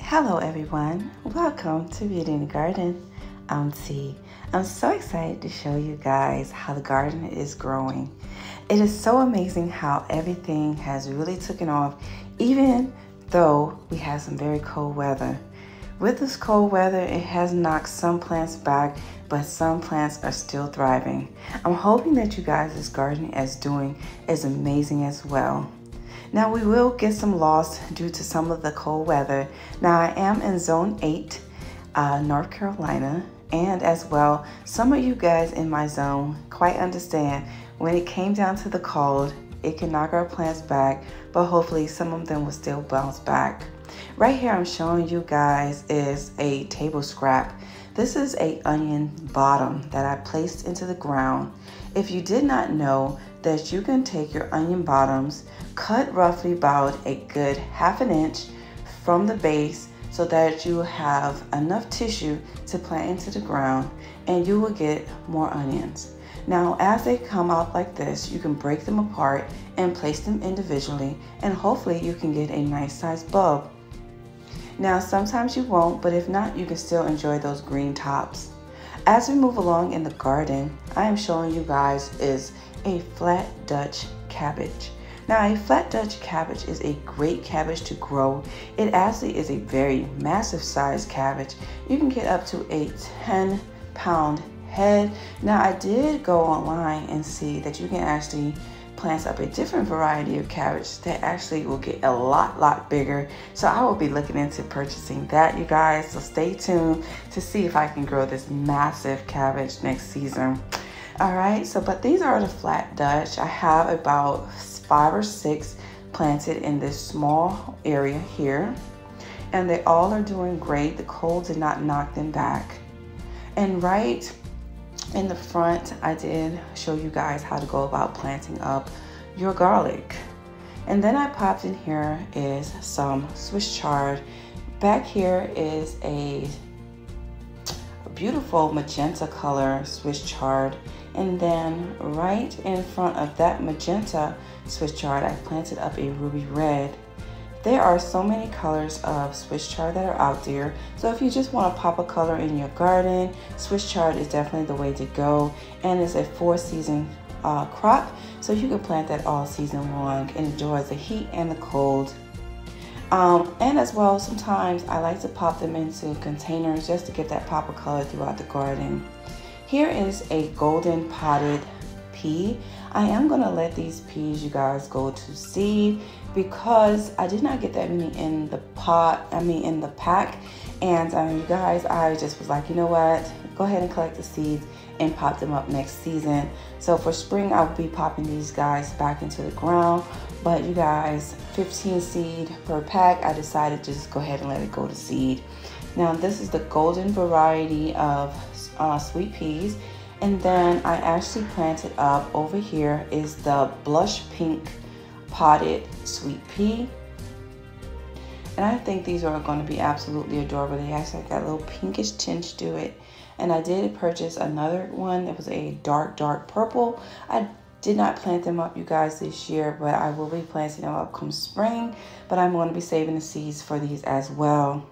Hello, everyone. Welcome to Beautee in the Garden. I'm T. I'm so excited to show you guys how the garden is growing. It is so amazing how everything has really taken off, even though we had some very cold weather. With this cold weather, it has knocked some plants back, but some plants are still thriving. I'm hoping that you guys' garden is doing as amazing as well. Now we will get some loss due to some of the cold weather. Now I am in zone 8, uh, North Carolina, and as well, some of you guys in my zone quite understand when it came down to the cold, it can knock our plants back, but hopefully some of them will still bounce back. Right here I'm showing you guys is a table scrap. This is a onion bottom that I placed into the ground. If you did not know that you can take your onion bottoms, cut roughly about a good half an inch from the base so that you have enough tissue to plant into the ground and you will get more onions. Now, as they come out like this, you can break them apart and place them individually and hopefully you can get a nice sized bulb. Now, sometimes you won't, but if not, you can still enjoy those green tops. As we move along in the garden, I am showing you guys is a flat Dutch cabbage. Now, a flat Dutch cabbage is a great cabbage to grow. It actually is a very massive size cabbage. You can get up to a 10 pound head. Now, I did go online and see that you can actually plants up a different variety of cabbage that actually will get a lot, lot bigger. So I will be looking into purchasing that, you guys. So stay tuned to see if I can grow this massive cabbage next season. All right, so but these are the flat Dutch. I have about five or six planted in this small area here. And they all are doing great. The cold did not knock them back. And right in the front, I did show you guys how to go about planting up your garlic. And then I popped in here is some Swiss chard. Back here is a beautiful magenta color Swiss chard. And then right in front of that magenta Swiss chard, I planted up a ruby red. There are so many colors of Swiss chard that are out there. So if you just want to pop a color in your garden, Swiss chard is definitely the way to go. And it's a four season uh, crop. So you can plant that all season long and enjoy the heat and the cold. Um, and as well, sometimes I like to pop them into containers just to get that pop of color throughout the garden. Here is a golden potted pea. I am to let these peas, you guys, go to seed because I did not get that many in the pot, I mean in the pack. And um, you guys, I just was like, you know what, go ahead and collect the seeds and pop them up next season. So for spring, I'll be popping these guys back into the ground. But you guys, 15 seed per pack, I decided to just go ahead and let it go to seed. Now this is the golden variety of uh, sweet peas. And then I actually planted up over here is the blush pink potted sweet pea. And I think these are going to be absolutely adorable. They actually got a little pinkish tinge to it. And I did purchase another one that was a dark, dark purple. I did not plant them up, you guys, this year, but I will be planting them up come spring. But I'm going to be saving the seeds for these as well.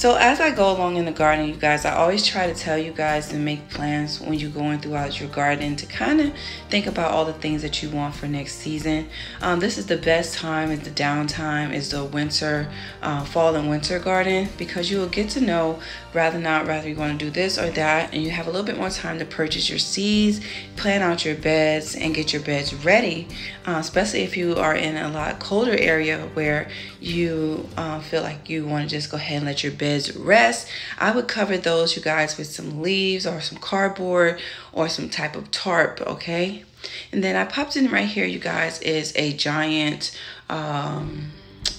So as I go along in the garden, you guys, I always try to tell you guys to make plans when you're going throughout your garden to kind of think about all the things that you want for next season. Um, this is the best time, is the downtime, is the winter, uh, fall and winter garden because you will get to know rather not rather you want to do this or that and you have a little bit more time to purchase your seeds, plan out your beds and get your beds ready, uh, especially if you are in a lot colder area where you uh, feel like you want to just go ahead and let your bed beds rest. I would cover those, you guys, with some leaves or some cardboard or some type of tarp, okay? And then I popped in right here, you guys, is a giant, um,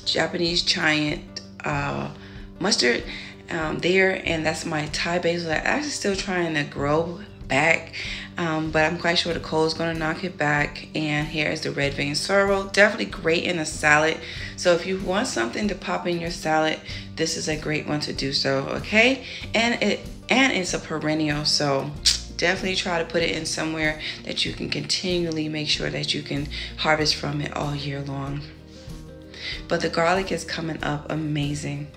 Japanese giant uh, mustard um, there. And that's my Thai basil. I'm actually still trying to grow back. Um, but I'm quite sure the cold is going to knock it back. And here is the red vein sorrel. Definitely great in a salad. So if you want something to pop in your salad, this is a great one to do so, okay? And it and it's a perennial, so definitely try to put it in somewhere that you can continually make sure that you can harvest from it all year long. but the garlic is coming up amazing.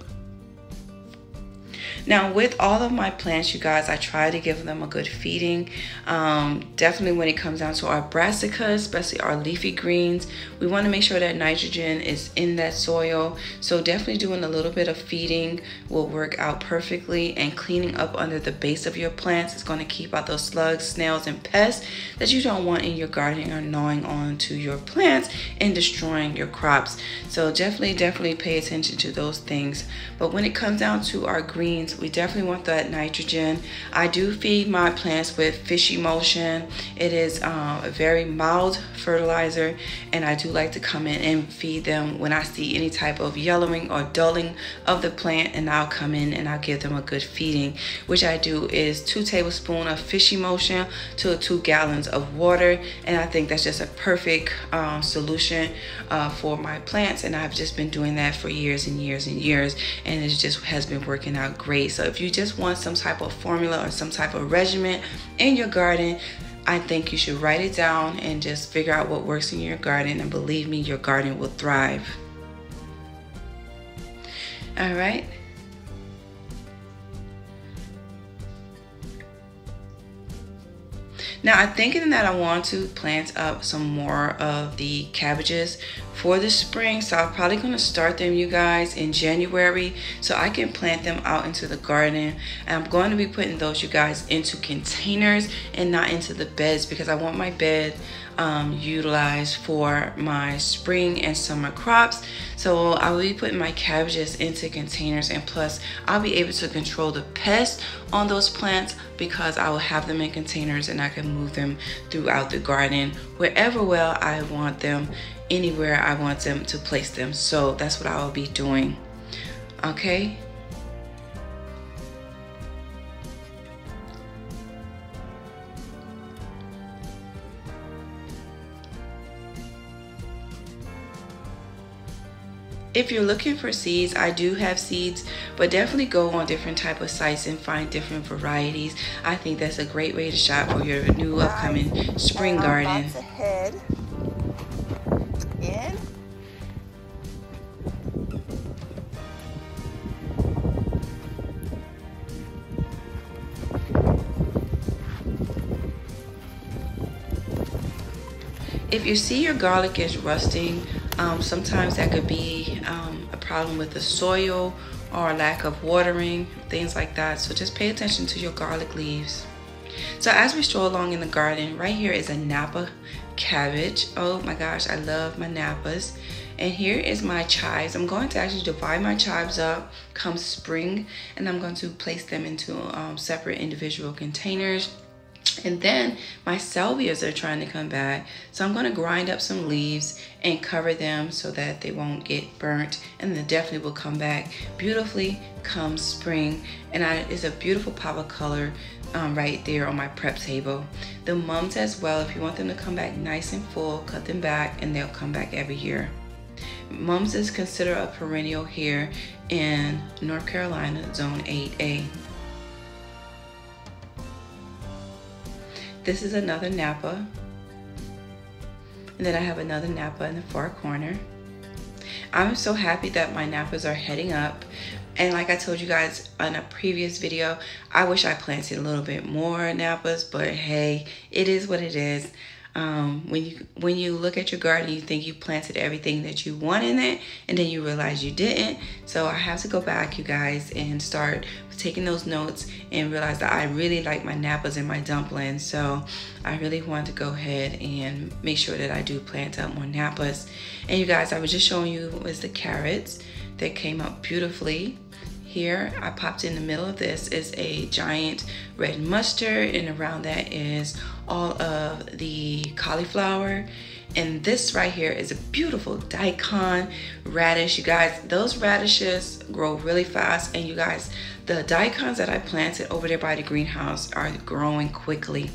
Now, with all of my plants, you guys, I try to give them a good feeding. Um, definitely when it comes down to our brassicas, especially our leafy greens, we want to make sure that nitrogen is in that soil. So definitely doing a little bit of feeding will work out perfectly and cleaning up under the base of your plants is going to keep out those slugs, snails, and pests that you don't want in your garden or gnawing onto your plants and destroying your crops. So definitely, definitely pay attention to those things. But when it comes down to our greens, we definitely want that nitrogen. I do feed my plants with fish emulsion. It is um, a very mild fertilizer and I do like to come in and feed them when I see any type of yellowing or dulling of the plant and I'll come in and I'll give them a good feeding. Which I do is two tablespoons of fish emulsion to two gallons of water and I think that's just a perfect um, solution uh, for my plants and I've just been doing that for years and years and years and it just has been working out great so if you just want some type of formula or some type of regimen in your garden, I think you should write it down and just figure out what works in your garden. And believe me, your garden will thrive. All right. Now I'm thinking that I want to plant up some more of the cabbages for the spring. So I'm probably going to start them, you guys, in January so I can plant them out into the garden. And I'm going to be putting those, you guys, into containers and not into the beds because I want my bed um, utilized for my spring and summer crops. So I will be putting my cabbages into containers and plus I'll be able to control the pests on those plants because I will have them in containers and I can move them throughout the garden wherever well I want them anywhere I want them to place them. So that's what I will be doing. Okay. if you're looking for seeds i do have seeds but definitely go on different type of sites and find different varieties i think that's a great way to shop for your new upcoming spring garden if you see your garlic is rusting, um, sometimes that could be um, a problem with the soil or lack of watering, things like that. So just pay attention to your garlic leaves. So as we stroll along in the garden, right here is a Napa cabbage. Oh my gosh, I love my Napas. And here is my chives. I'm going to actually divide my chives up come spring and I'm going to place them into um, separate individual containers. And then my salvias are trying to come back. So I'm going to grind up some leaves and cover them so that they won't get burnt. And they definitely will come back beautifully come spring. And I, it's a beautiful pop of color um, right there on my prep table. The mums as well, if you want them to come back nice and full, cut them back and they'll come back every year. Mums is considered a perennial here in North Carolina, Zone 8A. This is another Napa. And then I have another Napa in the far corner. I'm so happy that my Napas are heading up. And like I told you guys on a previous video, I wish I planted a little bit more Napas, but hey, it is what it is um, when you when you look at your garden you think you planted everything that you want in it and then you realize you didn't. So i have to go back you guys and start taking those notes and realize that i really like my napas and my dumplings. So i really want to go ahead and make sure that i do plant up more napas. And you guys i was just showing you was the carrots that came up beautifully here. I popped in the middle of this. Is a giant red mustard and around that is all of the cauliflower and this right here is a beautiful daikon radish you guys those radishes grow really fast and you guys the daikons that I planted over there by the greenhouse are growing quickly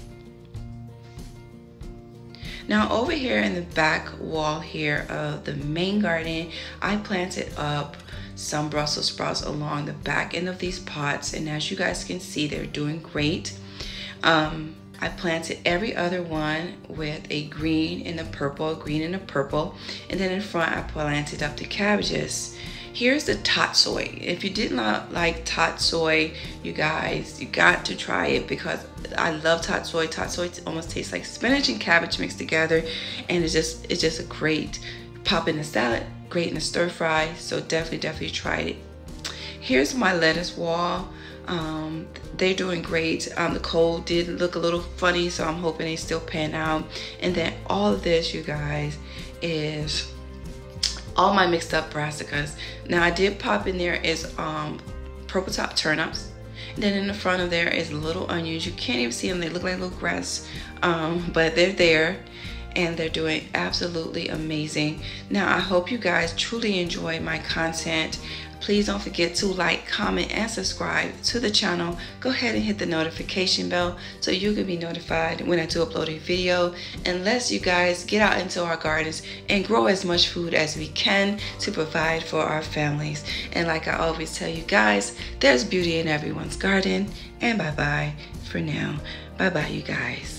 now over here in the back wall here of the main garden I planted up some Brussels sprouts along the back end of these pots. And as you guys can see, they're doing great. Um, I planted every other one with a green and a purple, green and a purple. And then in front, I planted up the cabbages. Here's the tatsoi. If you did not like tatsoi, you guys, you got to try it because I love tatsoi. Tatsoi almost tastes like spinach and cabbage mixed together. And it's just, it's just a great pop in the salad, great in a stir fry. So definitely, definitely try it. Here's my lettuce wall. Um, they're doing great. Um, the cold did look a little funny, so I'm hoping they still pan out. And then all of this, you guys, is all my mixed up brassicas. Now I did pop in there is um, purple top turnips. And then in the front of there is little onions. You can't even see them. They look like little grass, um, but they're there and they're doing absolutely amazing. Now, I hope you guys truly enjoy my content. Please don't forget to like, comment, and subscribe to the channel. Go ahead and hit the notification bell so you can be notified when I do upload a video. And let's you guys get out into our gardens and grow as much food as we can to provide for our families. And like I always tell you guys, there's beauty in everyone's garden. And bye-bye for now. Bye-bye, you guys.